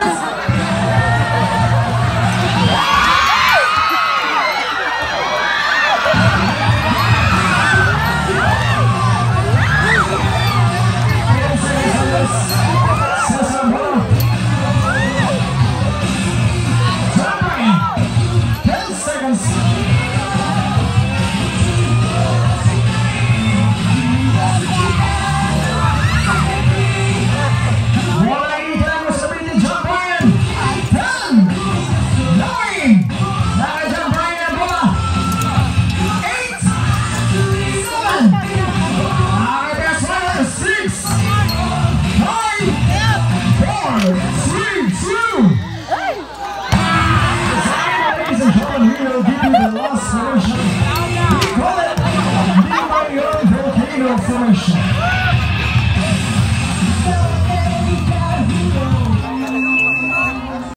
Yeah. Little Diddy